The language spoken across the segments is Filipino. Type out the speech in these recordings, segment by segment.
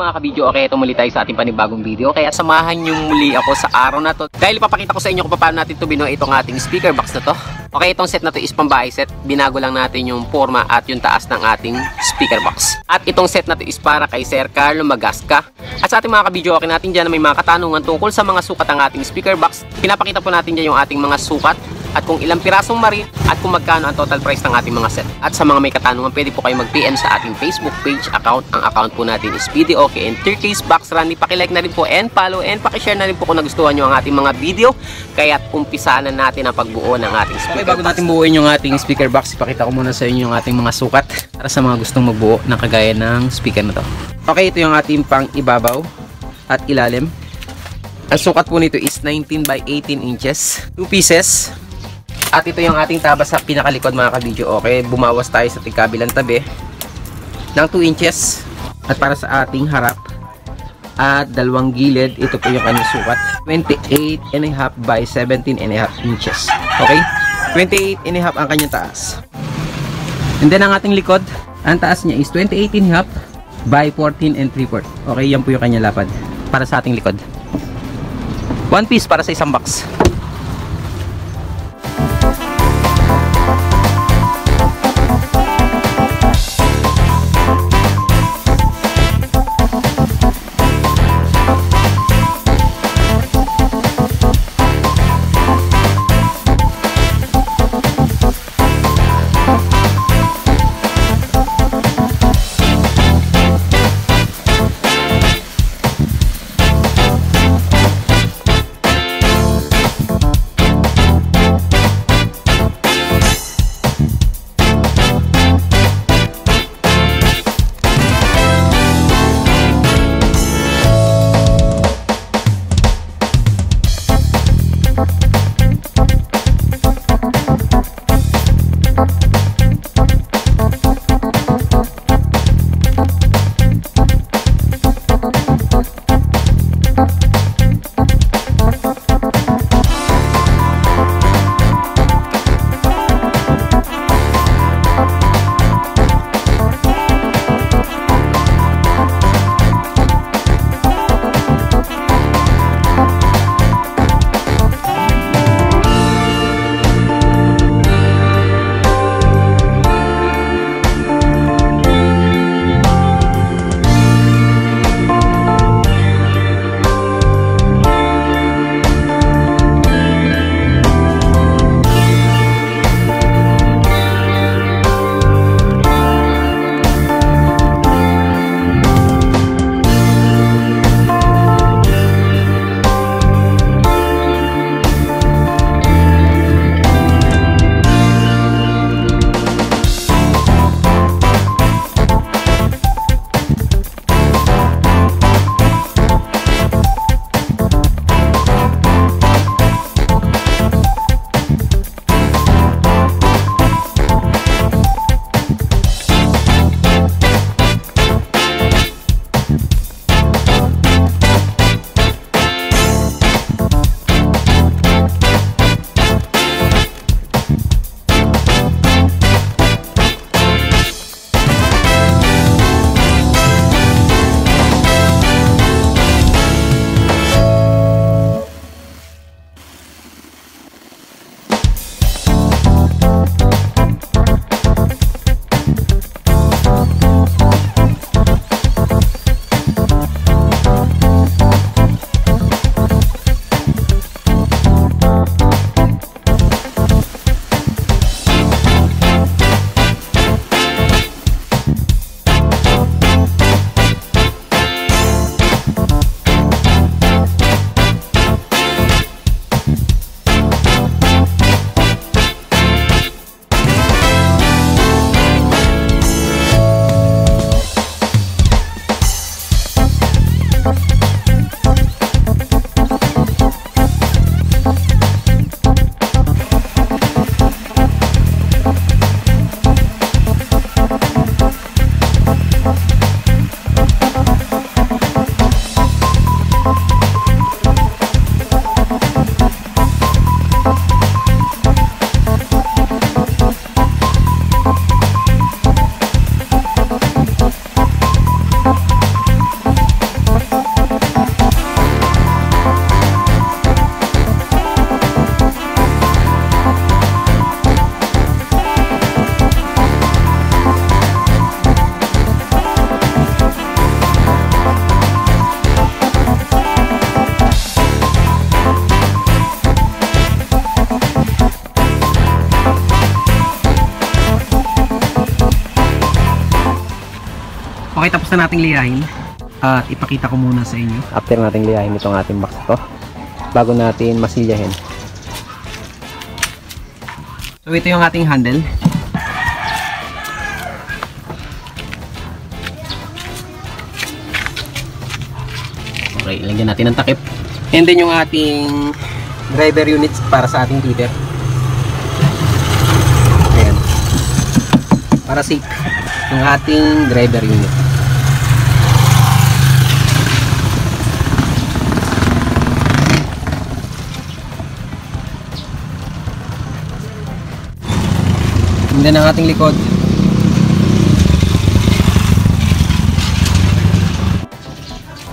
Mga kabidyo, okay, ito muli tayo sa ating panibagong video. Kaya samahan nyo muli ako sa araw na to. Dahil ipapakita ko sa inyo kung paano natin ito binuo itong ating speaker box na to. Okay, itong set na to is pambahay set. Binago lang natin yung forma at yung taas ng ating speaker box. At itong set na to is para kay Sir Carlo Magasca. At sa ating mga kabidyo, okay natin dyan na may mga katanungan tungkol sa mga sukat ng ating speaker box. Pinapakita po natin dyan yung ating mga sukat at kung ilang pirasong marin at kung magkano ang total price ng ating mga set. At sa mga may katanungan, pwede po kayo mag-PM sa ating Facebook page account. Ang account po natin is BDOK and Turkish Box Run. Pakilike na rin po and follow and pakishare na rin po kung nagustuhan nyo ang ating mga video. Kaya umpisa na natin ang pagbuo ng ating speaker Okay, bago box. natin buuin yung ating speaker box, ipakita ko muna sa inyo yung ating mga sukat para sa mga gustong magbuo ng kagaya ng speaker na to. Okay, ito yung ating pang ibabaw at ilalim. Ang sukat po nito is 19 by 18 inches. 2 pieces. At ito yung ating taba sa pinakalikod mga kabidyo. Okay, bumawas tayo sa tingkabilang tabi ng 2 inches. At para sa ating harap at dalawang gilid, ito po yung kanyang sukat. 28 and a half by 17 and a half inches. Okay? 28 and a half ang kanyang taas. And then ang ating likod, ang taas niya is 28 and a half by 14 and 3 4 Okay, yan po yung kanyang lapad para sa ating likod. One piece para sa isang box. Tapos na nating liyahin at ipakita ko muna sa inyo. After nating liyahin itong ating box to bago natin masilyahin. So ito yung ating handle. Okay lagyan natin ng takip. And then yung ating driver units para sa ating heater ayan. Para safe yung ating driver unit then ang ating likod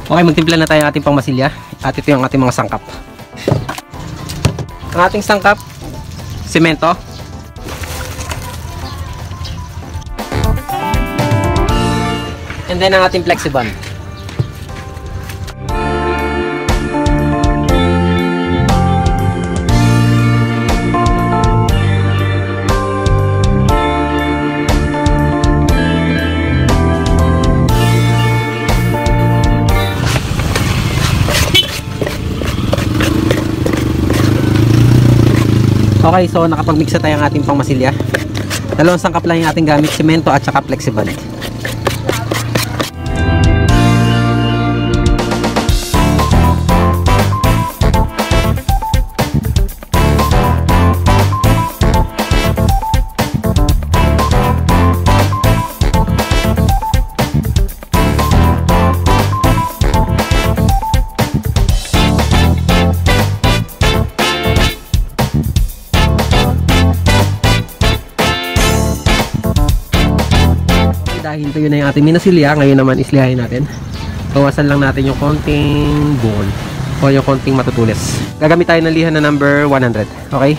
Okay, magtimpla na tayo ng ating pangmasilya at ito yung ating mga sangkap. Ang ating sangkap, semento. And then ang ating flexiband. Okay, so nakapag-mix na tayo ng ating pangmasilya. Dalawang sangkap lang yung ating gamit, semento at saka flexible. Yun na yung ating minasilya, ngayon naman islihahin natin. Bawasan lang natin yung konting bukol o yung konting matutulis. Gagamit tayo ng lihan na number 100. Okay?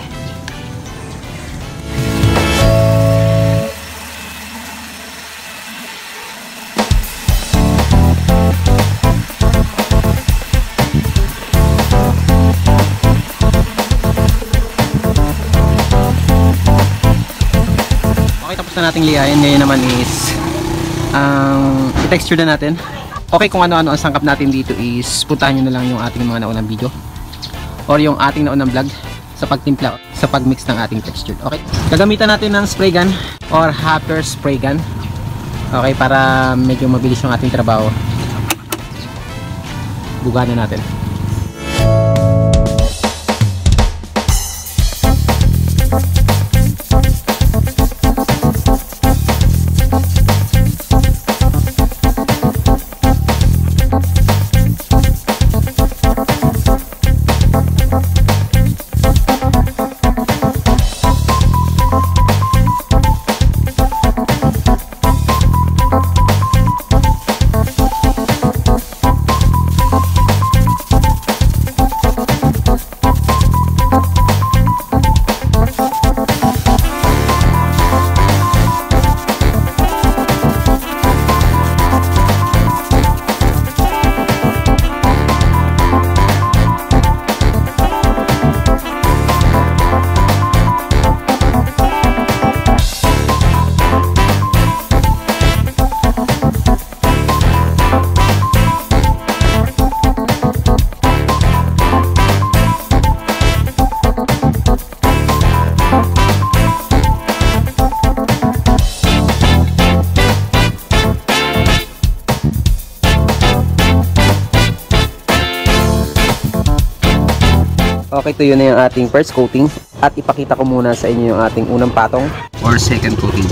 Okay, tapos na nating lihain. Ngayon naman is ang texture na natin. Okay, kung ano-ano ang sangkap natin dito is puntahan nyo na lang yung ating mga naunang video or yung ating naunang vlog sa pagtimpla sa pagmix ng ating texture. Okay, gagamitan natin ng spray gun or hopper spray gun. Okay, para medyo mabilis yung ating trabaho. Buganan natin. Okay, yun na yung ating first coating. At ipakita ko muna sa inyo yung ating unang patong or second coating.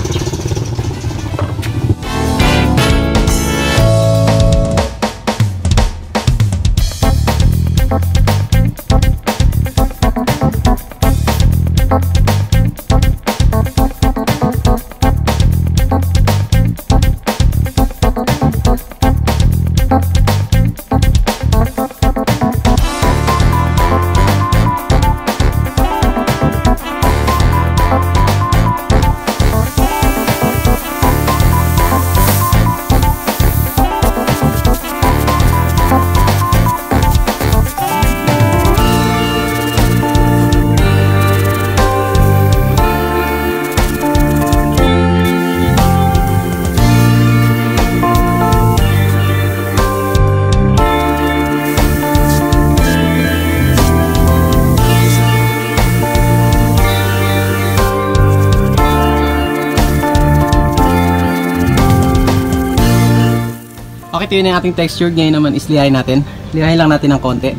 Ito yun yung ating texture. Ngayon naman is lihain natin. Lihain lang natin ng konti.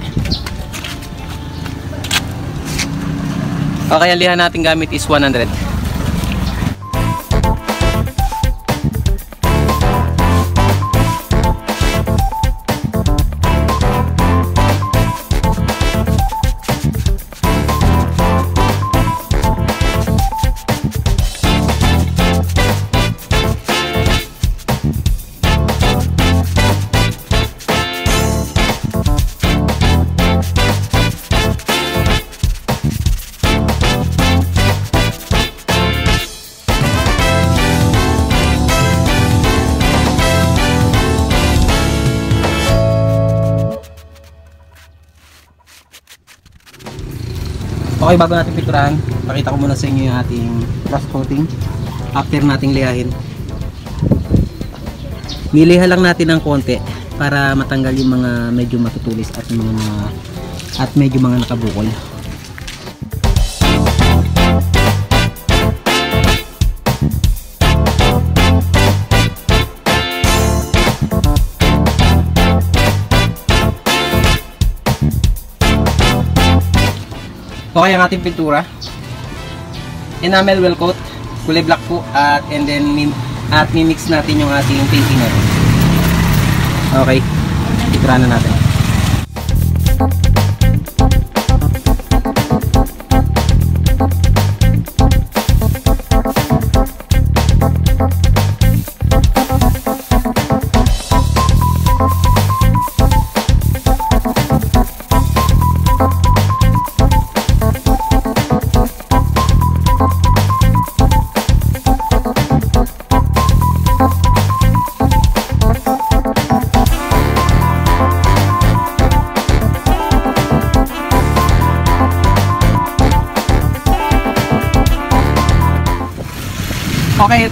Okay, ang liha natin gamit is 100. Okay, bago natin pinturahan, pakita ko muna sa inyo yung ating cross coating after nating lihahin. Niliha lang natin ng konti para matanggal yung mga medyo matutulis at mga at medyo mga nakabukol. Okay ang ating pintura. Enamel well coat, kulay black po at and then at mimix natin yung ating painting natin. Okay. Pinturahan na natin.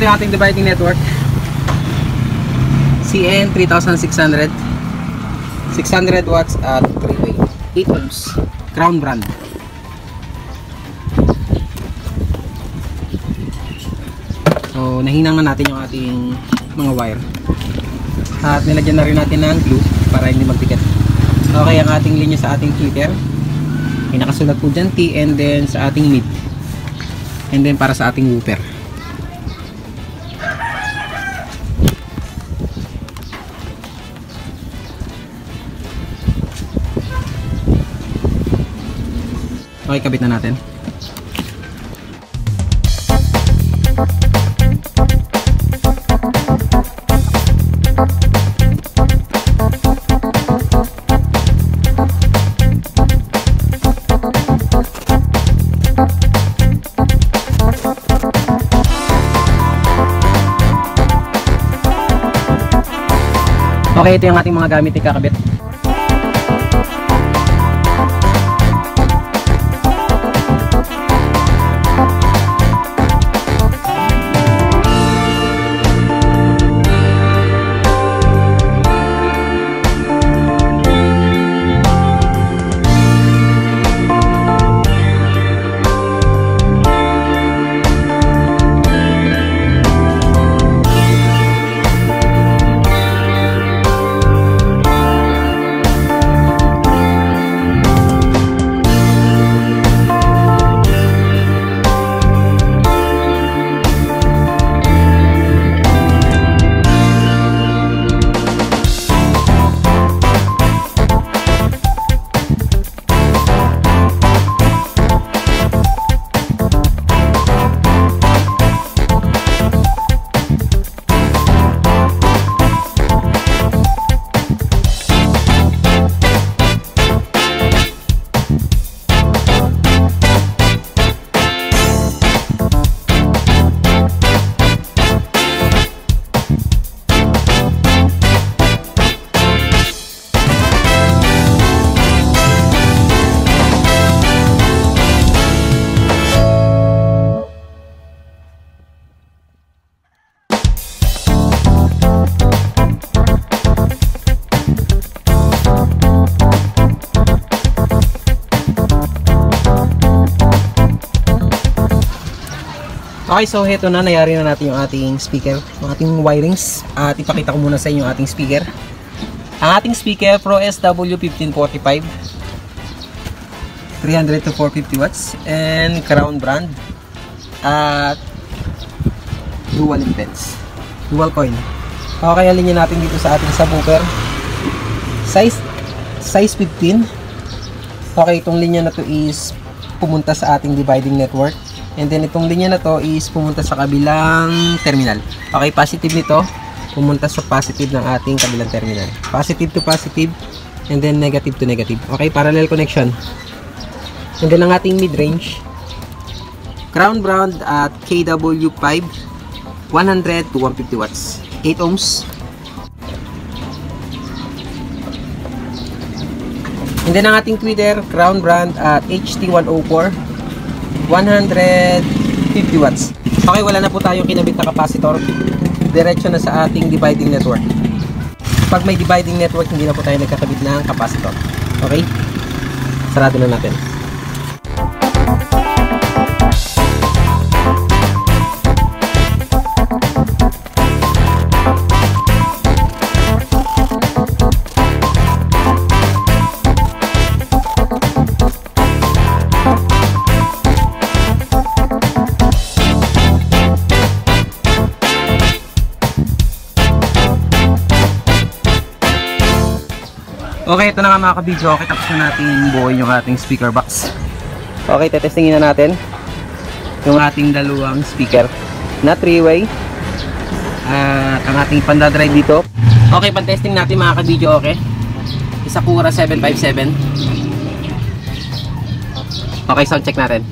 Yung ating dividing network. CN 3600 600 watts at 3 way 8 ohms. Crown brand so nahinang na natin yung ating mga wire. At nilagyan na rin natin ng glue para hindi magbigat. Okay ang ating linya sa ating tweeter ay nakasulat po dyan T and then sa ating mid. And then para sa ating woofer Okay, kabit na natin. Okay, ito yung ating mga gamit ikakabit. Okay, so heto na, nayari na natin yung ating speaker, yung ating wirings. At ipakita ko muna sa inyo yung ating speaker. Ang ating speaker Pro SW1545 300 to 450 watts. And Crown brand at dual impedance. Dual coil. Okay ang linya natin dito sa ating subwoofer. Size size 15 okay itong linya na to is pumunta sa ating dividing network and then itong linya na to is pumunta sa kabilang terminal. Okay positive nito. Pumunta sa positive ng ating kabilang terminal. Positive to positive and then negative to negative. Okay parallel connection. And then ang ating mid range crown brand at KW5 100 to 150 watts. 8 ohms. And then ang ating tweeter crown brand at HT104 150 watts. Okay wala na po tayong kinabit na capacitor. Diretso na sa ating dividing network. Pag may dividing network hindi na po tayo nagkakabit ng capacitor. Okay? Sarado na natin Okay, ito na nga mga kabidyo. Okay, tapos na natin buuin yung ating speaker box. Okay, tetestingin na natin yung ating dalawang speaker na 3-way at ang ating pandadrive dito. Okay, pan-testing natin mga kabidyo, okay? Isakura 757. Okay, sound check natin.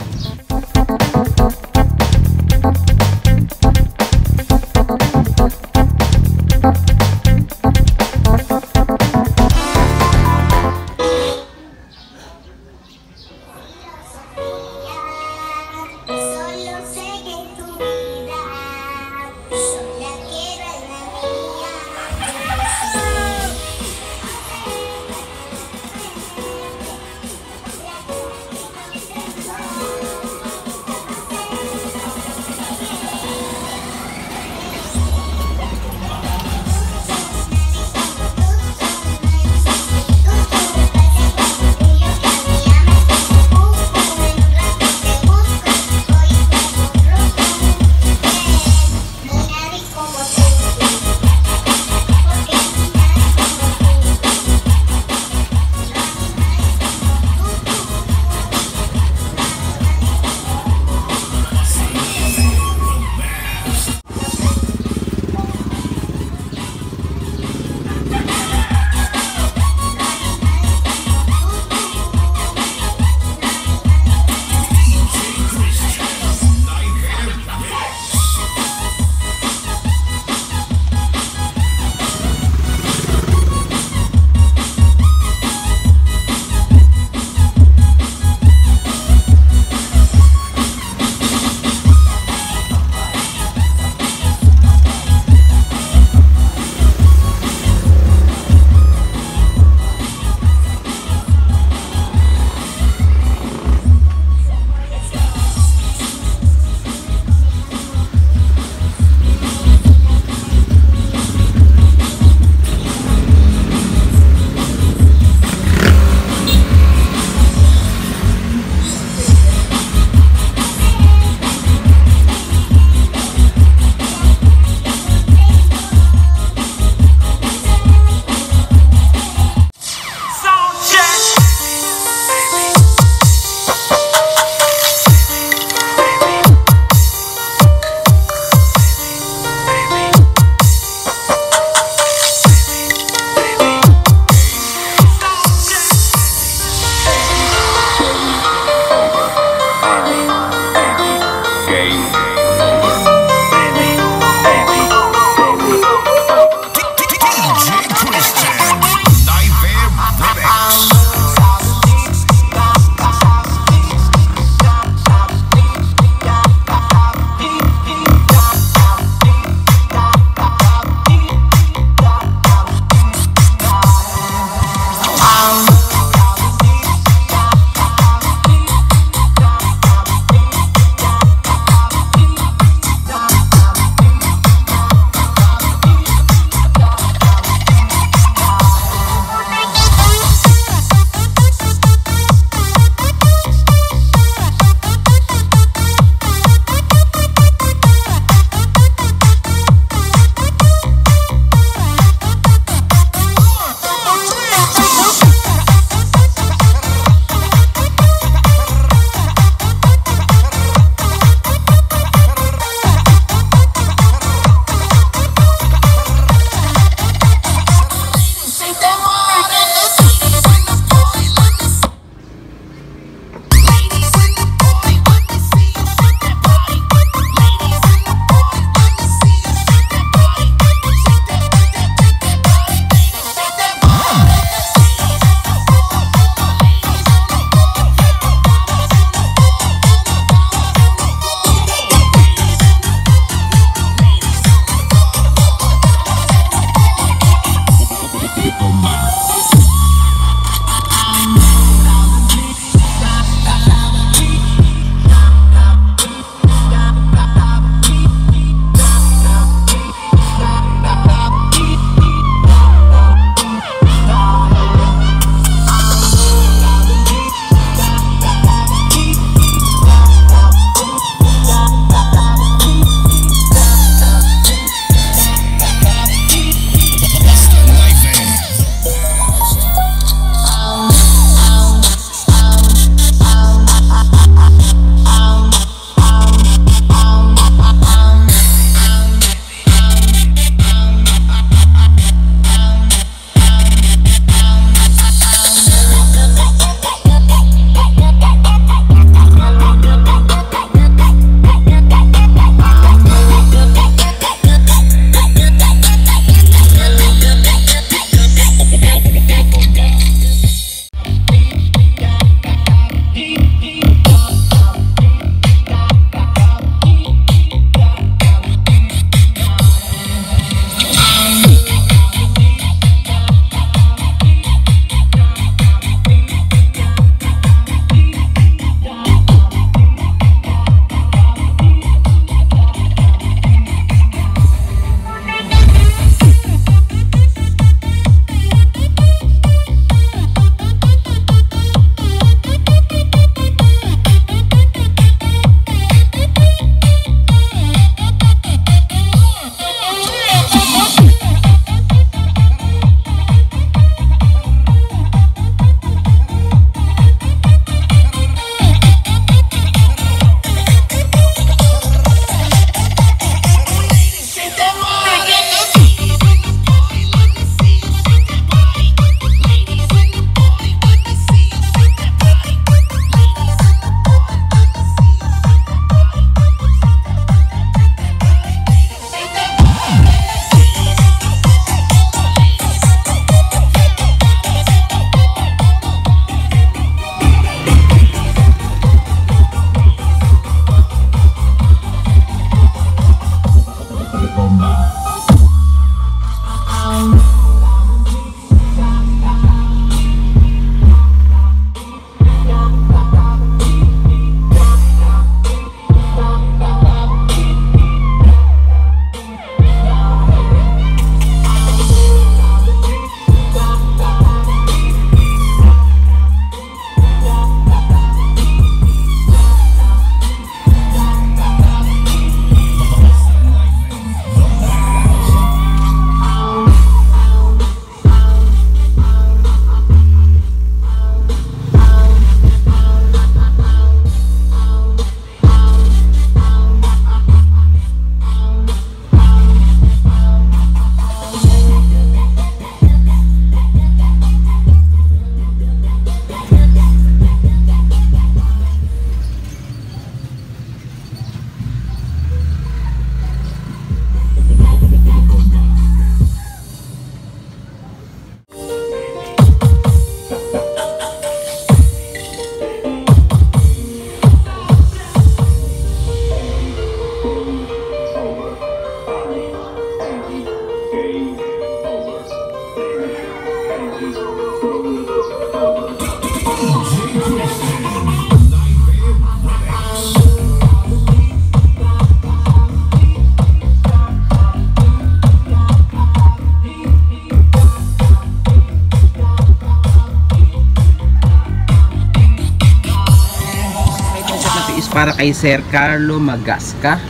Kay Sir Carlo Magasca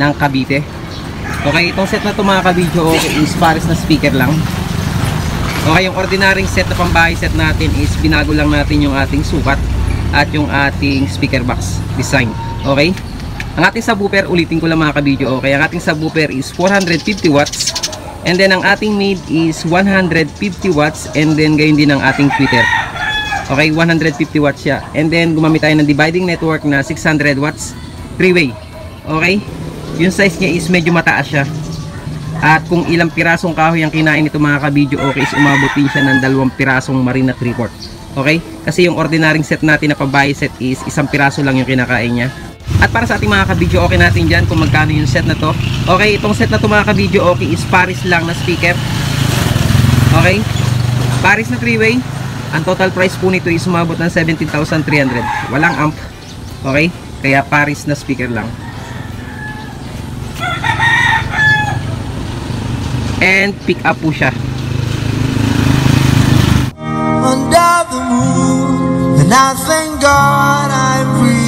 ng Cavite. Okay, itong set na to mga kabidyo okay, is pares na speaker lang. Okay, yung ordinaryong set na pambahay set natin is binago lang natin yung ating sukat at yung ating speaker box design. Okay? Ang ating subwoofer, ulitin ko lang mga kabidyo. Okay, ang ating subwoofer is 450 watts. And then ang ating made is 150 watts and then gayon din ang ating tweeter. Okay, 150 watts siya. And then gumamit tayo ng dividing network na 600 watts three-way. Okay? Yung size niya is medyo mataas siya. At kung ilang pirasong kahoy ang kinain nito mga kabidyo, okay, is umabot din siya ng dalawang pirasong marina 3 quart. Okay? Kasi yung ordinaryong set natin na pabahay set is isang piraso lang yung kinakain niya. At para sa ating mga kabidyo, okay natin dyan kung magkano yung set na to. Okay, itong set na to mga kabidyo, okay, is Paris lang na speaker. Okay? Paris na 3-way, ang total price po nito is umabot ng 17,300. Walang amp. Okay? Kaya Paris na speaker lang. And pick up po siya. under the moon, and I thank God I'm breathing.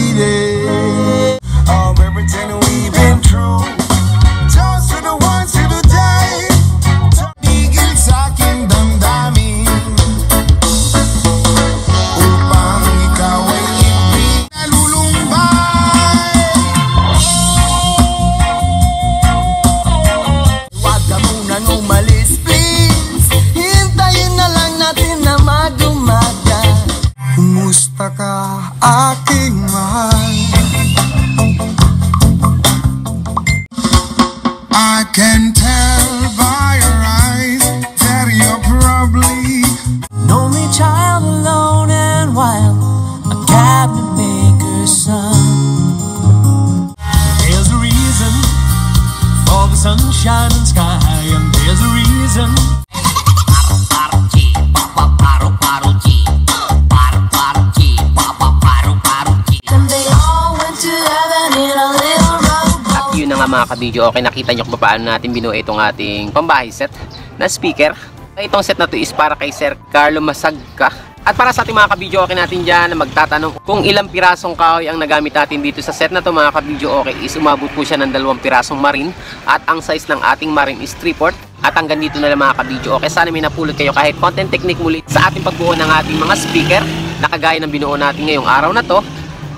Kabidyo, okay nakita nyo kung paano natin binuo itong ating pambahay set na speaker. Itong set na to is para kay Sir Carlo Masagka. At para sa ating mga kabidyo, okay natin dyan na magtatanong kung ilang pirasong kahoy ang nagamit natin dito sa set na to mga kabidyo, okay is umabot po siya ng dalawang pirasong marine at ang size ng ating marine is 3 port at hanggang dito na lang mga kabidyo. Okay, sana may napulot kayo kahit content technique muli sa ating pagbuo ng ating mga speaker na kagaya ng binuo natin ngayong araw na to.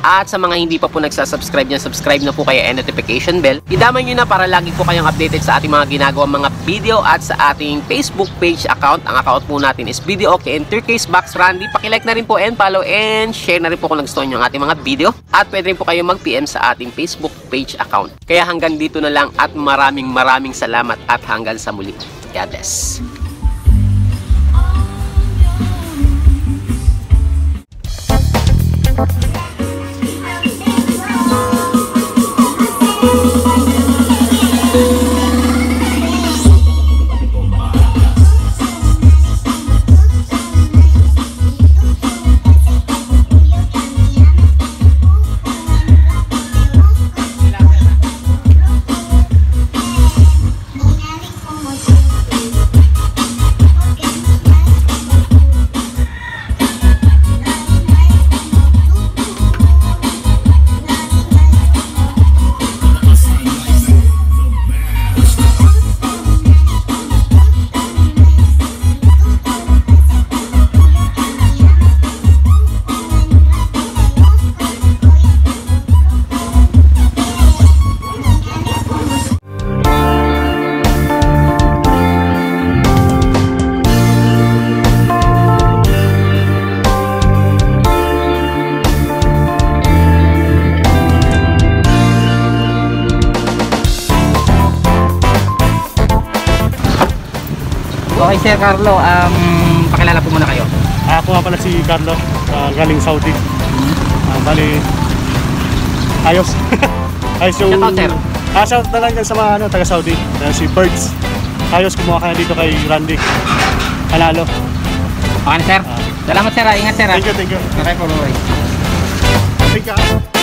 At sa mga hindi pa po nagsasubscribe dyan, subscribe na po kayo and notification bell. Idamay nyo na para lagi po kayong updated sa ating mga ginagawa mga video at sa ating Facebook page account. Ang account po natin is Video Okay and Turkish Box Randy. Pakilike na rin po and follow and share na rin po kung nagustuhan nyo ang ating mga video. At pwede rin po kayo mag-PM sa ating Facebook page account. Kaya hanggang dito na lang at maraming maraming salamat at hanggang sa muli. God bless. Sir Carlo, um, pakilala po muna kayo. Ah, Ako nga pala si Carlo, ah, galing Saudi. Ah, bali, ayos. ayos yung... Shout out, sir. Ah, shout na lang sa mga ano, taga Saudi. Ah, si Birds. Ayos kumuha ka na dito kay Randy. Panalo. Okay na, Sir. Salamat, Sir. Ingat, Sir. Thank you, thank you. Okay po, bye-bye. Thank you.